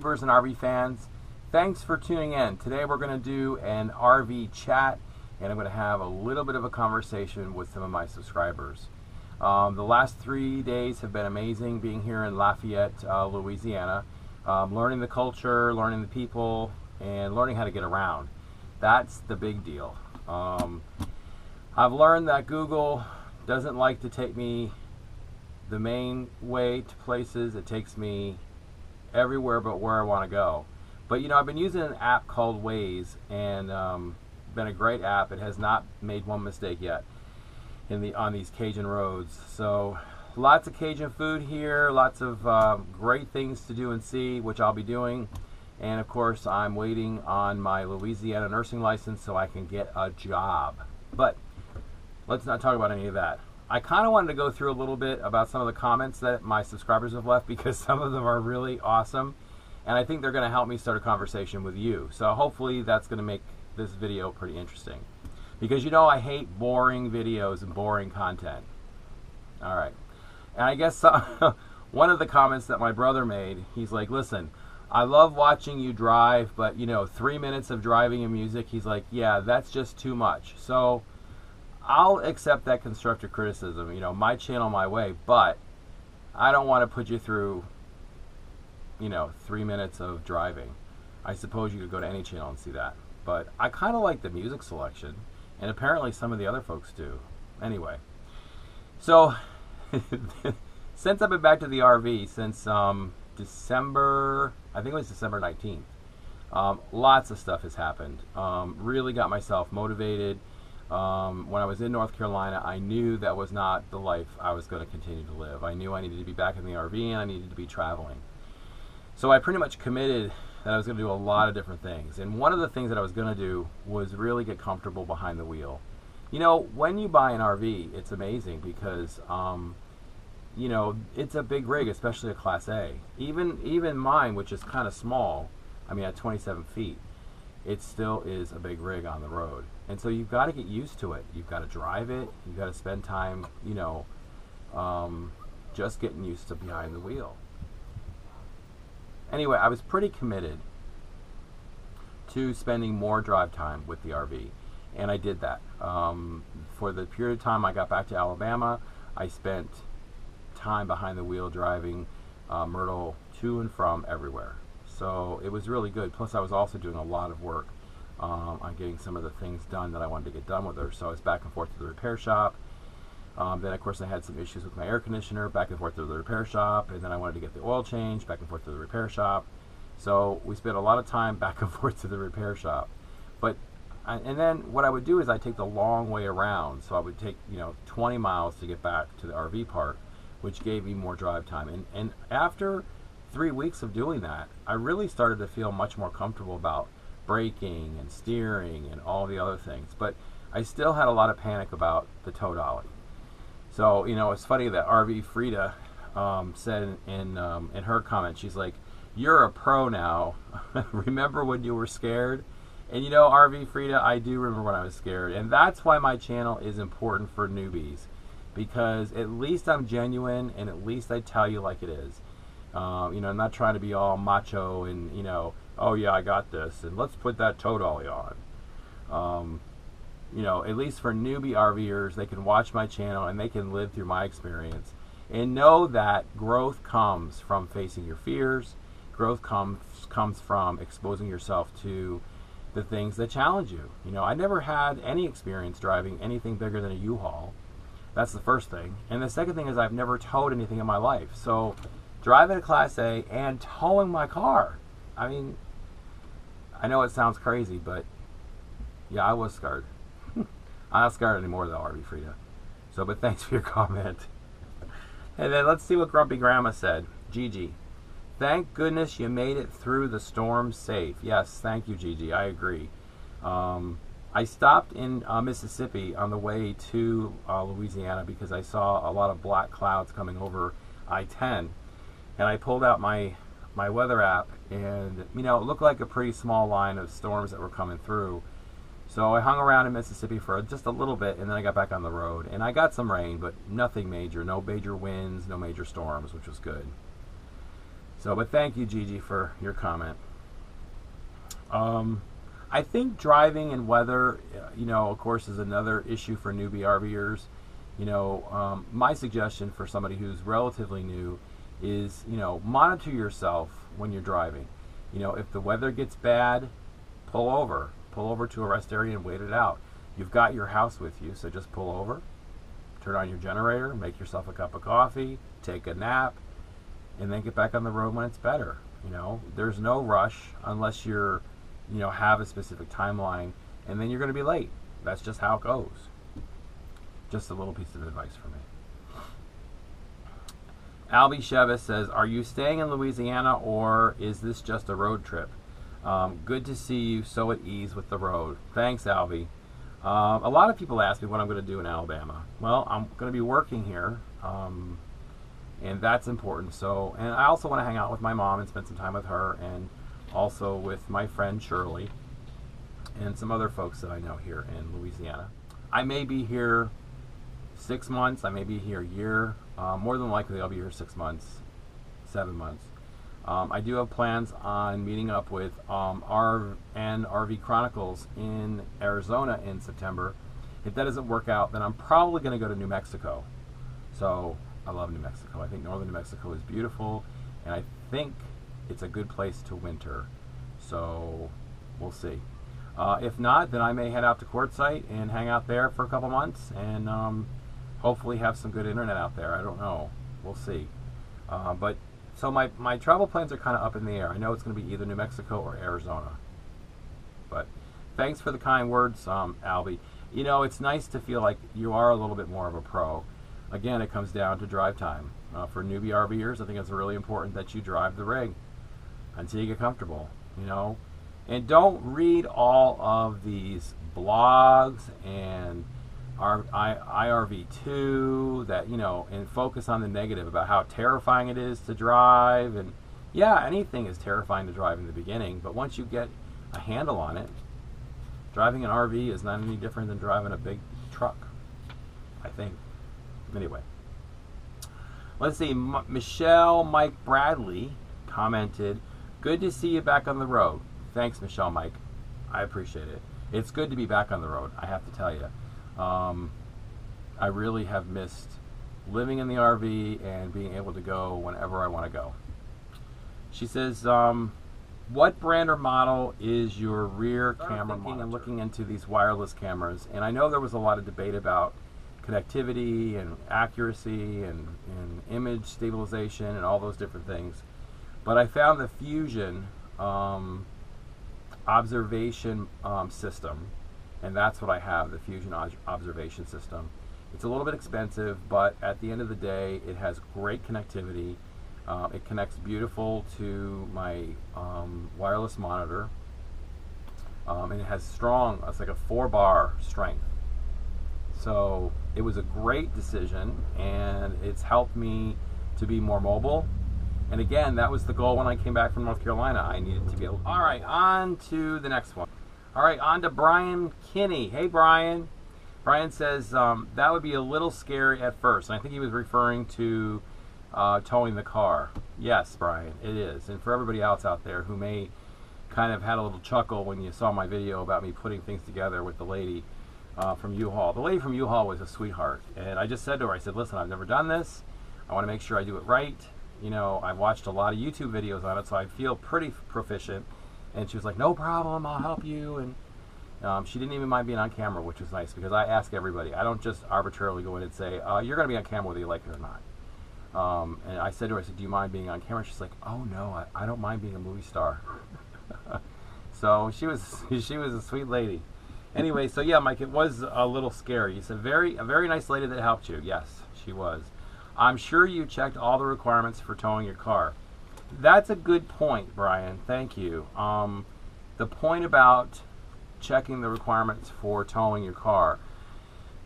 YouTubers and RV fans. Thanks for tuning in. Today we're going to do an RV chat and I'm going to have a little bit of a conversation with some of my subscribers. Um, the last three days have been amazing being here in Lafayette, uh, Louisiana, um, learning the culture, learning the people, and learning how to get around. That's the big deal. Um, I've learned that Google doesn't like to take me the main way to places. It takes me everywhere but where I want to go. But you know, I've been using an app called Waze, and um, been a great app. It has not made one mistake yet in the on these Cajun roads. So lots of Cajun food here, lots of um, great things to do and see, which I'll be doing. And of course, I'm waiting on my Louisiana nursing license so I can get a job. But let's not talk about any of that. I kind of wanted to go through a little bit about some of the comments that my subscribers have left because some of them are really awesome. And I think they're going to help me start a conversation with you. So hopefully that's going to make this video pretty interesting. Because you know I hate boring videos and boring content. Alright. And I guess one of the comments that my brother made, he's like, listen, I love watching you drive, but you know, three minutes of driving and music, he's like, yeah, that's just too much. So I'll accept that constructive criticism, you know, my channel, my way, but I don't want to put you through, you know, three minutes of driving. I suppose you could go to any channel and see that. But I kind of like the music selection, and apparently some of the other folks do. Anyway, so since I've been back to the RV since um, December, I think it was December 19th, um, lots of stuff has happened. Um, really got myself motivated um, when I was in North Carolina, I knew that was not the life I was going to continue to live. I knew I needed to be back in the RV and I needed to be traveling. So I pretty much committed that I was going to do a lot of different things. And one of the things that I was going to do was really get comfortable behind the wheel. You know, when you buy an RV, it's amazing because, um, you know, it's a big rig, especially a Class A. Even even mine, which is kind of small, I mean, at 27 feet, it still is a big rig on the road. And so you've got to get used to it. You've got to drive it. You've got to spend time, you know, um, just getting used to behind the wheel. Anyway, I was pretty committed to spending more drive time with the RV. And I did that. Um, for the period of time I got back to Alabama, I spent time behind the wheel driving uh, Myrtle to and from everywhere. So it was really good. Plus, I was also doing a lot of work um, on getting some of the things done that I wanted to get done with her. So I was back and forth to the repair shop. Um, then, of course, I had some issues with my air conditioner, back and forth to the repair shop. And then I wanted to get the oil change, back and forth to the repair shop. So we spent a lot of time back and forth to the repair shop. But and then what I would do is I take the long way around. So I would take you know 20 miles to get back to the RV park, which gave me more drive time. And and after three weeks of doing that, I really started to feel much more comfortable about braking and steering and all the other things. But I still had a lot of panic about the tow dolly. So, you know, it's funny that RV Frida um, said in, um, in her comment, she's like, You're a pro now. remember when you were scared? And you know, RV Frida, I do remember when I was scared. And that's why my channel is important for newbies. Because at least I'm genuine and at least I tell you like it is. Uh, you know, I'm not trying to be all macho and, you know, oh yeah, I got this, and let's put that tow dolly on. Um, you know, at least for newbie RVers, they can watch my channel and they can live through my experience and know that growth comes from facing your fears. Growth comes comes from exposing yourself to the things that challenge you. You know, I never had any experience driving anything bigger than a U-Haul. That's the first thing. And the second thing is I've never towed anything in my life. So driving a Class A and towing my car. I mean, I know it sounds crazy, but yeah, I was scared. I'm not scared anymore though, RV Frida. So, but thanks for your comment. And then let's see what Grumpy Grandma said. Gigi, thank goodness you made it through the storm safe. Yes, thank you, Gigi. I agree. Um, I stopped in uh, Mississippi on the way to uh, Louisiana because I saw a lot of black clouds coming over I-10 and I pulled out my my weather app and you know it looked like a pretty small line of storms that were coming through so I hung around in Mississippi for just a little bit and then I got back on the road and I got some rain but nothing major no major winds no major storms which was good So, but thank you, Gigi, for your comment. Um, I think driving and weather, uh, you know, of course, is another issue for newbie RVers. You know, um, my suggestion for somebody who's relatively new is, you know, monitor yourself when you're driving. You know, if the weather gets bad, pull over. Pull over to a rest area and wait it out. You've got your house with you, so just pull over, turn on your generator, make yourself a cup of coffee, take a nap, and then get back on the road when it's better. You know, there's no rush unless you're, you know, have a specific timeline, and then you're going to be late. That's just how it goes. Just a little piece of advice for me. Albie Chevis says, Are you staying in Louisiana or is this just a road trip? Um, good to see you so at ease with the road. Thanks, Albie. Um, a lot of people ask me what I'm going to do in Alabama. Well, I'm going to be working here. Um, and that's important. So, and I also want to hang out with my mom and spend some time with her, and also with my friend Shirley, and some other folks that I know here in Louisiana. I may be here six months. I may be here a year. Uh, more than likely, I'll be here six months, seven months. Um, I do have plans on meeting up with um, R and RV Chronicles in Arizona in September. If that doesn't work out, then I'm probably going to go to New Mexico. So I love New Mexico. I think northern New Mexico is beautiful, and I think it's a good place to winter. So we'll see. Uh, if not, then I may head out to Quartzsite and hang out there for a couple months and um, hopefully have some good internet out there. I don't know. We'll see. Uh, but so my, my travel plans are kind of up in the air. I know it's going to be either New Mexico or Arizona. But thanks for the kind words, um, Albie. You know, it's nice to feel like you are a little bit more of a pro again, it comes down to drive time. Uh, for newbie RVers, I think it's really important that you drive the rig until you get comfortable, you know. And don't read all of these blogs and R- I- IRV2 that, you know, and focus on the negative about how terrifying it is to drive. And yeah, anything is terrifying to drive in the beginning, but once you get a handle on it, driving an RV is not any different than driving a big truck, I think. Anyway, let's see. M- Michelle Mike Bradley commented, "Good to see you back on the road." Thanks, Michelle Mike. I appreciate it. It's good to be back on the road. I have to tell you, um, I really have missed living in the RV and being able to go whenever I want to go. She says, um, "What brand or model is your rear camera?" And looking into these wireless cameras, and I know there was a lot of debate about connectivity and accuracy and, and image stabilization and all those different things. But I found the Furrion um, observation um, system, and that's what I have the Furrion observation system. It's a little bit expensive, but at the end of the day, it has great connectivity. Uh, it connects beautiful to my um, wireless monitor, um, and it has strong. It's like a four bar strength. So it was a great decision, and it's helped me to be more mobile. And again, that was the goal when I came back from North Carolina. I needed to be able. All right, on to the next one. All right, on to Brian Kinney. Hey, Brian. Brian says um, that would be a little scary at first, and I think he was referring to uh, towing the car. Yes, Brian, it is. And for everybody else out there who may kind of had a little chuckle when you saw my video about me putting things together with the lady uh, from U-Haul. The lady from U-Haul was a sweetheart, and I just said to her, I said, "Listen, I've never done this. I want to make sure I do it right. You know, I've watched a lot of YouTube videos on it, so I feel pretty proficient." And she was like, "No problem, I'll help you." And um, she didn't even mind being on camera, which was nice because I ask everybody. I don't just arbitrarily go in and say, uh, "You're going to be on camera whether you like it or not." Um, and I said to her, "I said, do you mind being on camera?" She's like, "Oh no, I, I don't mind being a movie star." so she was she was a sweet lady anyway, so yeah, Mike, it was a little scary. It's a very, a very nice lady that helped you. Yes, she was. I'm sure you checked all the requirements for towing your car. That's a good point, Brian. Thank you. Um, the point about checking the requirements for towing your car.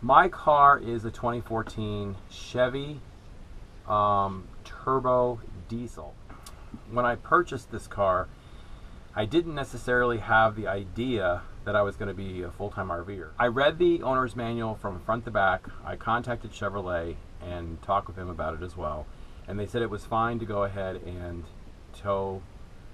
My car is a 2014 Chevy um, turbo diesel. When I purchased this car, I didn't necessarily have the idea that I was going to be a full-time RVer. I read the owner's manual from front to back. I contacted Chevrolet and talked with him about it as well. And they said it was fine to go ahead and tow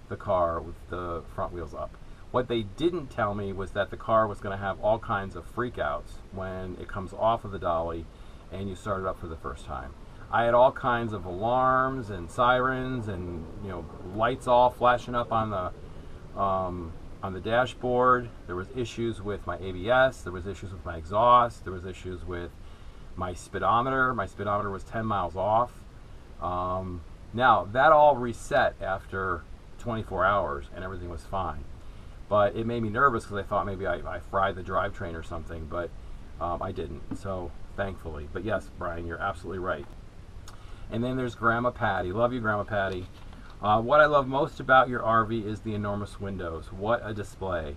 the car with the front wheels up. What they didn't tell me was that the car was going to have all kinds of freakouts when it comes off of the dolly and you start it up for the first time. I had all kinds of alarms and sirens and you know lights all flashing up on the um, on the dashboard. There was issues with my ABS. There was issues with my exhaust. There was issues with my speedometer. My speedometer was 10 miles off. Um, now that all reset after 24 hours and everything was fine. But it made me nervous because I thought maybe I, I, fried the drivetrain or something, but um, I didn't. So thankfully. But yes, Brian, you're absolutely right. And then there's Grandma Patty. Love you, Grandma Patty. Uh, what I love most about your RV is the enormous windows. What a display.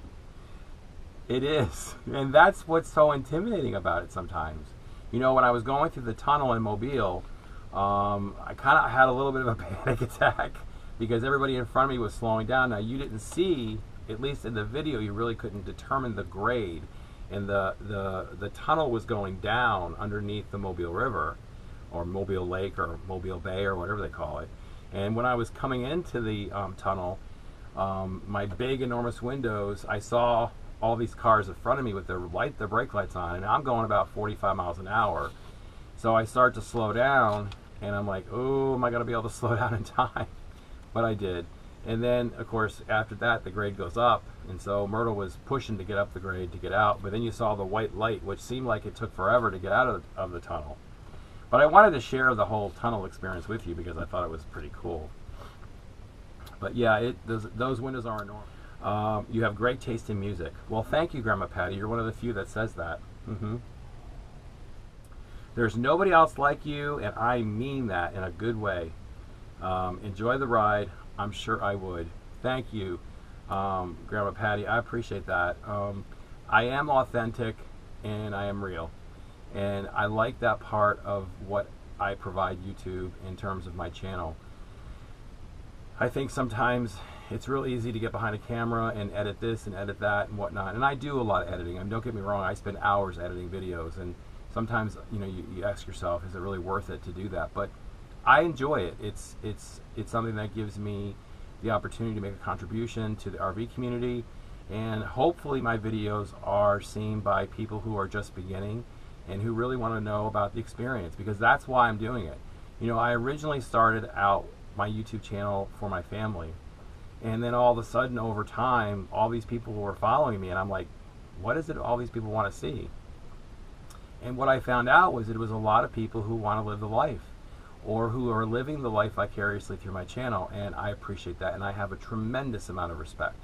It is. And that's what's so intimidating about it sometimes. You know, when I was going through the tunnel in Mobile, um, I kind of had a little bit of a panic attack because everybody in front of me was slowing down. Now, you didn't see, at least in the video, you really couldn't determine the grade. And the, the, the tunnel was going down underneath the Mobile River or Mobile Lake or Mobile Bay or whatever they call it. And when I was coming into the um, tunnel, um, my big enormous windows, I saw all these cars in front of me with their light, their brake lights on, and I'm going about 45 miles an hour. So I start to slow down, and I'm like, oh, am I going to be able to slow down in time? But I did. And then, of course, after that, the grade goes up. And so Myrtle was pushing to get up the grade to get out. But then you saw the white light, which seemed like it took forever to get out of, of the tunnel. But I wanted to share the whole tunnel experience with you because I thought it was pretty cool. But yeah, it, those, those windows are enormous. Um, you have great taste in music. Well, thank you, Grandma Patty. You're one of the few that says that. Mm-hmm. There's nobody else like you, and I mean that in a good way. Um, enjoy the ride. I'm sure I would. Thank you, um, Grandma Patty. I appreciate that. Um, I am authentic and I am real. And I like that part of what I provide YouTube in terms of my channel. I think sometimes it's real easy to get behind a camera and edit this and edit that and whatnot. And I do a lot of editing. I mean, don't get me wrong, I spend hours editing videos. And sometimes, you know, you, you ask yourself, is it really worth it to do that? But I enjoy it. It's, it's, it's something that gives me the opportunity to make a contribution to the RV community. And hopefully my videos are seen by people who are just beginning and who really want to know about the experience because that's why I'm doing it. You know, I originally started out my YouTube channel for my family. And then all of a sudden, over time, all these people were following me, and I'm like, what is it all these people want to see? And what I found out was it was a lot of people who want to live the life or who are living the life vicariously through my channel, and I appreciate that, and I have a tremendous amount of respect.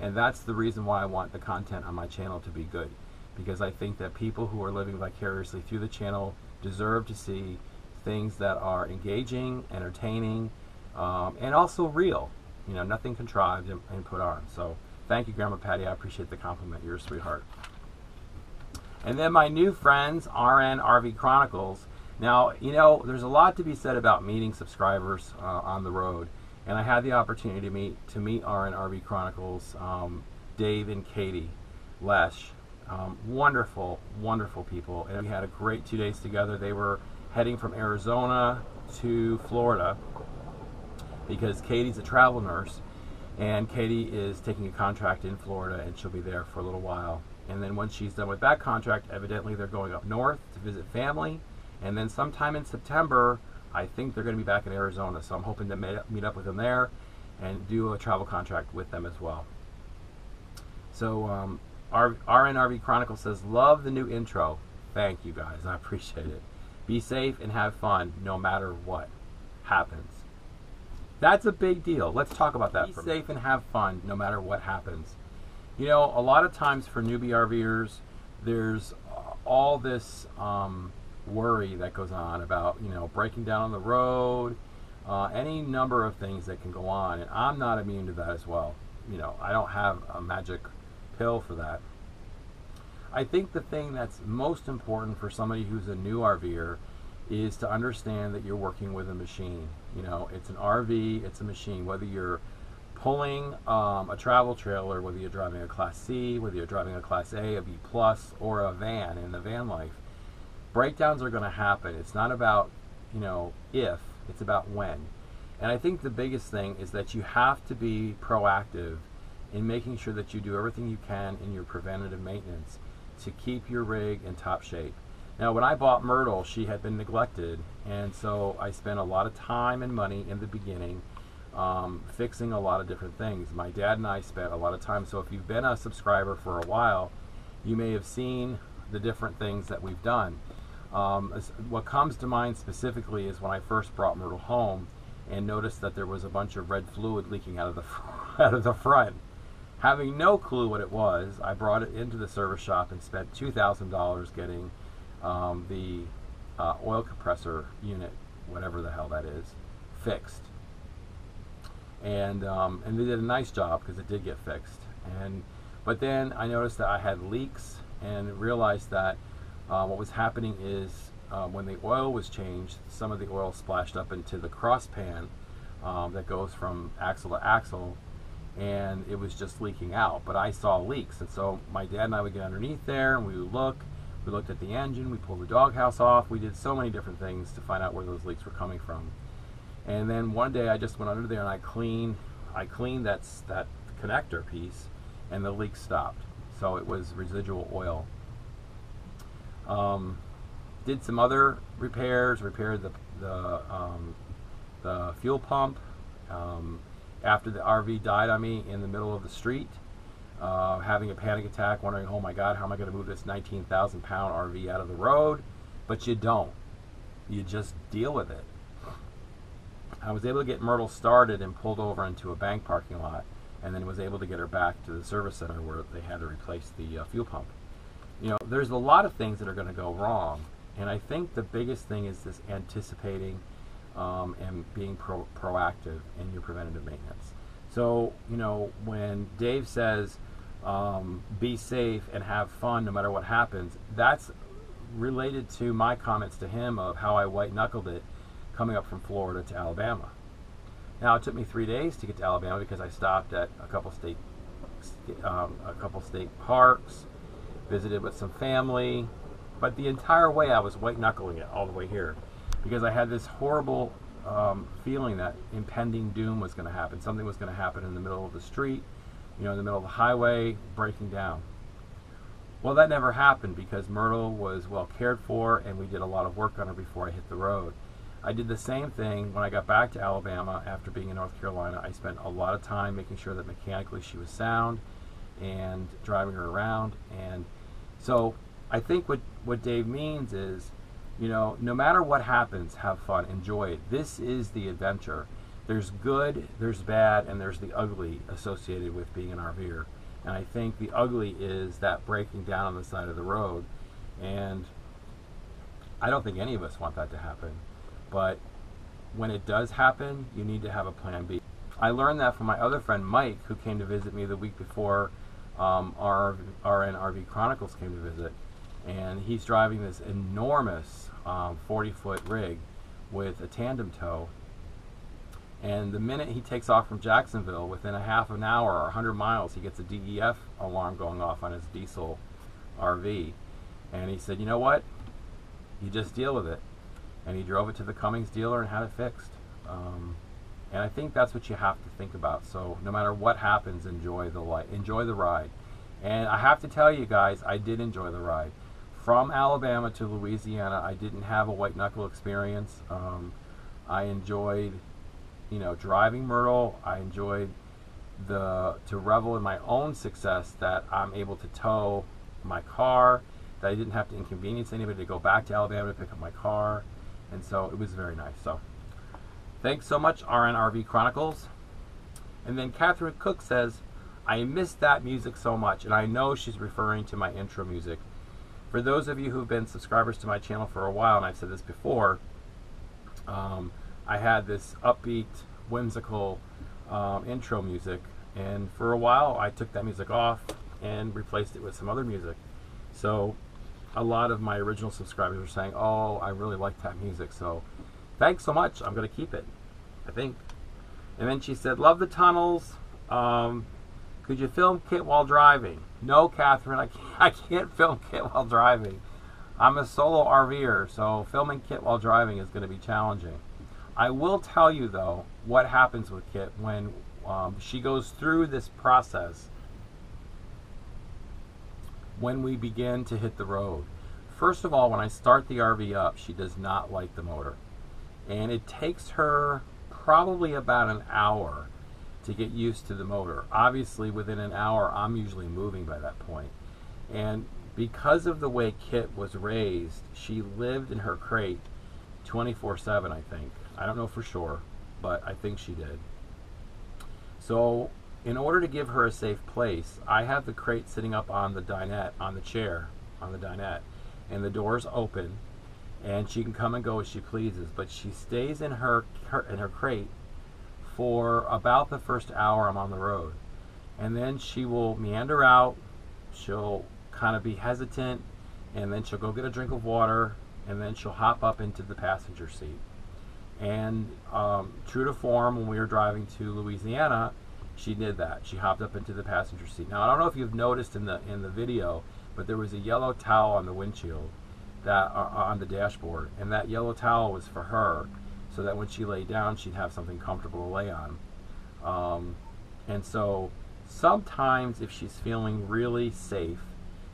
And that's the reason why I want the content on my channel to be good because I think that people who are living vicariously through the channel deserve to see things that are engaging, entertaining, um, and also real. You know, nothing contrived and, and, put on. So thank you, Grandma Patty. I appreciate the compliment. You're a sweetheart. And then my new friends, RN RV Chronicles. Now, you know, there's a lot to be said about meeting subscribers uh, on the road. And I had the opportunity to meet to meet RN RV Chronicles, um, Dave and Katie Lesh, um, wonderful, wonderful people. And we had a great two days together. They were heading from Arizona to Florida because Katie's a travel nurse and Katie is taking a contract in Florida and she'll be there for a little while. And then once she's done with that contract, evidently they're going up north to visit family. And then sometime in September, I think they're going to be back in Arizona. So I'm hoping to meet up with them there and do a travel contract with them as well. So um, RNRV Chronicle says, Love the new intro. Thank you guys. I appreciate it. Be safe and have fun no matter what happens. That's a big deal. Let's talk about that. Be safe and have fun no matter what happens. You know, a lot of times for newbie RVers, there's all this um, worry that goes on about, you know, breaking down on the road, uh, any number of things that can go on. And I'm not immune to that as well. You know, I don't have a magic pill for that. I think the thing that's most important for somebody who's a new RVer is to understand that you're working with a machine. You know, it's an RV, it's a machine. Whether you're pulling um, a travel trailer, whether you're driving a Class C, whether you're driving a Class A, a B plus, or a van in the van life, breakdowns are going to happen. It's not about you know if, it's about when. And I think the biggest thing is that you have to be proactive in making sure that you do everything you can in your preventative maintenance to keep your rig in top shape. Now, when I bought Myrtle, she had been neglected, and so I spent a lot of time and money in the beginning um, fixing a lot of different things. My dad and I spent a lot of time. So if you've been a subscriber for a while, you may have seen the different things that we've done. Um, what comes to mind specifically is when I first brought Myrtle home and noticed that there was a bunch of red fluid leaking out of the out of the front. Having no clue what it was, I brought it into the service shop and spent two thousand dollars getting um, the uh, oil compressor unit, whatever the hell that is, fixed. And um, and they did a nice job because it did get fixed. And but then I noticed that I had leaks and realized that uh, what was happening is uh, when the oil was changed, some of the oil splashed up into the cross pan um, that goes from axle to axle, and it was just leaking out. But I saw leaks, and so my dad and I would get underneath there and we would look. We looked at the engine, we pulled the doghouse off, we did so many different things to find out where those leaks were coming from. And then one day I just went under there and I cleaned, I cleaned that that connector piece, and the leak stopped. So it was residual oil. Um, did some other repairs, repaired the the, um, the fuel pump. Um, after the RV died on me in the middle of the street, uh, having a panic attack, wondering, oh my God, how am I going to move this 19,000 pound RV out of the road? But you don't. You just deal with it. I was able to get Myrtle started and pulled over into a bank parking lot, and then was able to get her back to the service center where they had to replace the uh, fuel pump. You know, there's a lot of things that are going to go wrong, and I think the biggest thing is this anticipating um, and being pro- proactive in your preventative maintenance. So, you know, when Dave says, um, be safe and have fun no matter what happens, that's related to my comments to him of how I white knuckled it coming up from Florida to Alabama. Now, it took me three days to get to Alabama because I stopped at a couple state, um, a couple state parks, visited with some family, but the entire way I was white knuckling it all the way here because I had this horrible um, feeling that impending doom was going to happen. Something was going to happen in the middle of the street, you know, in the middle of the highway, breaking down. Well, that never happened because Myrtle was well cared for and we did a lot of work on her before I hit the road. I did the same thing when I got back to Alabama after being in North Carolina. I spent a lot of time making sure that mechanically she was sound and driving her around. And so I think what, what Dave means is, you know, no matter what happens, have fun, enjoy it. This is the adventure. There's good, there's bad, and there's the ugly associated with being an RVer. And I think the ugly is that breaking down on the side of the road. And I don't think any of us want that to happen. But when it does happen, you need to have a plan B. I learned that from my other friend Mike, who came to visit me the week before um, our RN RV Chronicles came to visit and he's driving this enormous 40 um, foot rig with a tandem tow. And the minute he takes off from Jacksonville, within a half an hour or 100 miles, he gets a DEF alarm going off on his diesel RV. And he said, You know what? You just deal with it. And he drove it to the Cummins dealer and had it fixed. Um, and I think that's what you have to think about. So no matter what happens, enjoy the light, enjoy the ride. And I have to tell you guys, I did enjoy the ride from Alabama to Louisiana, I didn't have a white knuckle experience. Um, I enjoyed, you know, driving Myrtle. I enjoyed the to revel in my own success that I'm able to tow my car. That I didn't have to inconvenience anybody to go back to Alabama to pick up my car, and so it was very nice. So, thanks so much, RNRV Chronicles. And then Catherine Cook says, I miss that music so much, and I know she's referring to my intro music. For those of you who've been subscribers to my channel for a while, and I've said this before, um, I had this upbeat, whimsical um, intro music, and for a while I took that music off and replaced it with some other music. So a lot of my original subscribers are saying, "Oh, I really like that music." So thanks so much. I'm going to keep it. I think. And then she said, "Love the tunnels. Um, could you film Kit while driving?" No, Catherine, I can't, I can't film Kit while driving. I'm a solo RVer, so filming Kit while driving is going to be challenging. I will tell you, though, what happens with Kit when um, she goes through this process when we begin to hit the road. First of all, when I start the RV up, she does not like the motor. And it takes her probably about an hour to get used to the motor. Obviously, within an hour, I'm usually moving by that point. And because of the way Kit was raised, she lived in her crate 24 7, I think. I don't know for sure, but I think she did. So, in order to give her a safe place, I have the crate sitting up on the dinette, on the chair, on the dinette, and the door's open, and she can come and go as she pleases. But she stays in her, her in her crate for about the first hour I'm on the road, and then she will meander out. She'll kind of be hesitant, and then she'll go get a drink of water, and then she'll hop up into the passenger seat. And um, true to form, when we were driving to Louisiana, she did that. She hopped up into the passenger seat. Now I don't know if you've noticed in the in the video, but there was a yellow towel on the windshield, that uh, on the dashboard, and that yellow towel was for her, so that when she lay down, she'd have something comfortable to lay on. Um, and so sometimes, if she's feeling really safe,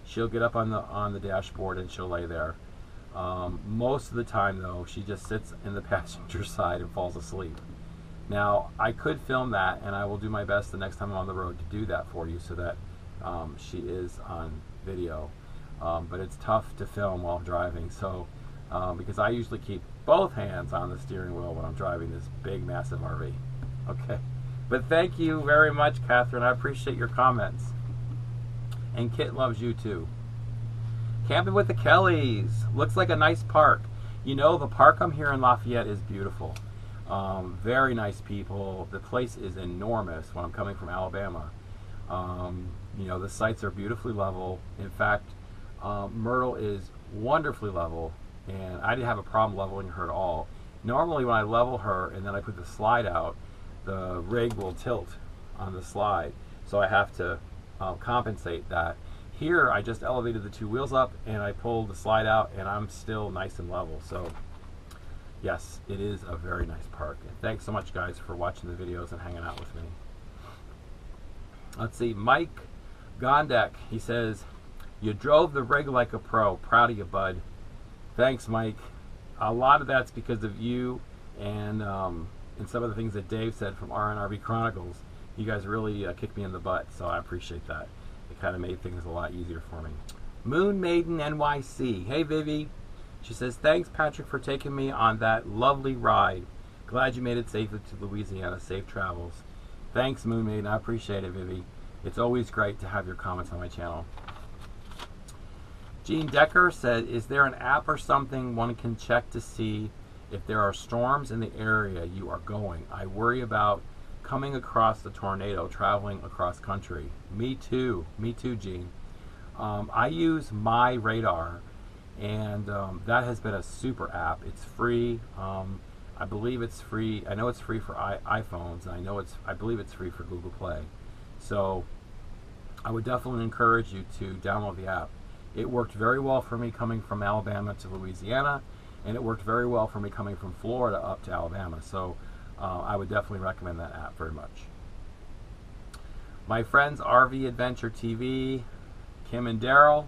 she'll get up on the on the dashboard and she'll lay there. Um, most of the time, though, she just sits in the passenger side and falls asleep. Now, I could film that, and I will do my best the next time I'm on the road to do that for you so that um, she is on video. Um, but it's tough to film while driving, so um, because I usually keep both hands on the steering wheel when I'm driving this big, massive RV. Okay. But thank you very much, Catherine. I appreciate your comments. And Kit loves you too. Camping with the Kellys. Looks like a nice park. You know, the park I'm here in Lafayette is beautiful. Um, very nice people. The place is enormous when I'm coming from Alabama. Um, you know, the sites are beautifully level. In fact, um, Myrtle is wonderfully level, and I didn't have a problem leveling her at all. Normally, when I level her and then I put the slide out, the rig will tilt on the slide, so I have to uh, compensate that. Here, I just elevated the two wheels up and I pulled the slide out, and I'm still nice and level. So yes, it is a very nice park. And thanks so much, guys, for watching the videos and hanging out with me. Let's see, Mike Gondek, he says, You drove the rig like a pro. Proud of you, bud. Thanks, Mike. A lot of that's because of you and um, and some of the things that Dave said from RNRV Chronicles. You guys really uh, kicked me in the butt, so I appreciate that. It kind of made things a lot easier for me. Moon Maiden NYC. Hey, Vivi. She says, Thanks, Patrick, for taking me on that lovely ride. Glad you made it safely to Louisiana. Safe travels. Thanks, Moon Maiden. I appreciate it, Vivi. It's always great to have your comments on my channel. Gene Decker said, Is there an app or something one can check to see if there are storms in the area you are going? I worry about coming across the tornado traveling across country. Me too. Me too, Gene. Um, I use My Radar and um, that has been a super app. It's free. Um, I believe it's free. I know it's free for I- iPhones, and I know it's. I believe it's free for Google Play. So I would definitely encourage you to download the app. It worked very well for me coming from Alabama to Louisiana, and it worked very well for me coming from Florida up to Alabama. So uh, I would definitely recommend that app very much. My friends, RV Adventure TV, Kim and Daryl.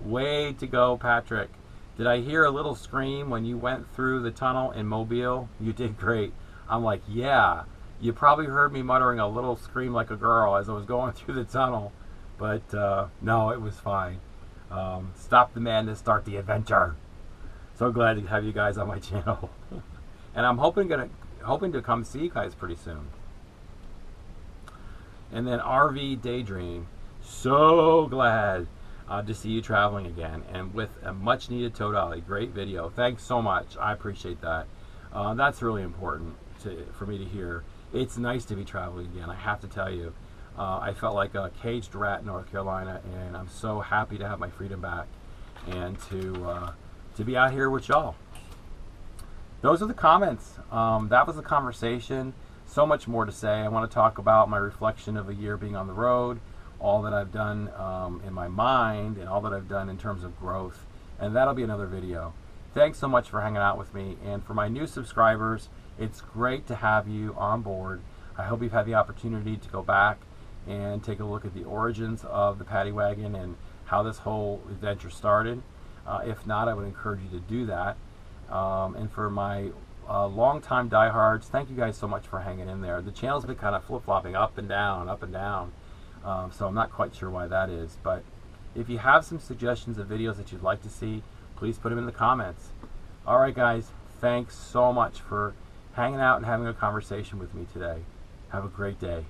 Way to go, Patrick. Did I hear a little scream when you went through the tunnel in Mobile? You did great. I'm like, yeah. You probably heard me muttering a little scream like a girl as I was going through the tunnel. But uh, no, it was fine. Um, stop the madness, start the adventure. So glad to have you guys on my channel. and I'm hoping gonna hoping to come see you guys pretty soon. And then RV Daydream. So glad uh, to see you traveling again and with a much needed tow dolly. Great video. Thanks so much. I appreciate that. Uh, that's really important to, for me to hear. It's nice to be traveling again. I have to tell you, uh, I felt like a caged rat in North Carolina, and I'm so happy to have my freedom back and to uh, to be out here with y'all. Those are the comments. Um, that was the conversation. So much more to say. I want to talk about my reflection of a year being on the road all that I've done um, in my mind and all that I've done in terms of growth. And that'll be another video. thanks so much for hanging out with me. And for my new subscribers, it's great to have you on board. I hope you've had the opportunity to go back and take a look at the origins of the paddy wagon and how this whole adventure started. Uh, if not, I would encourage you to do that. Um, and for my uh, longtime diehards, thank you guys so much for hanging in there. The channel's been kind of flip flopping up and down, up and down. Um, so I'm not quite sure why that is. But if you have some suggestions of videos that you'd like to see, please put them in the comments. All right, guys, thanks so much for hanging out and having a conversation with me today. Have a great day.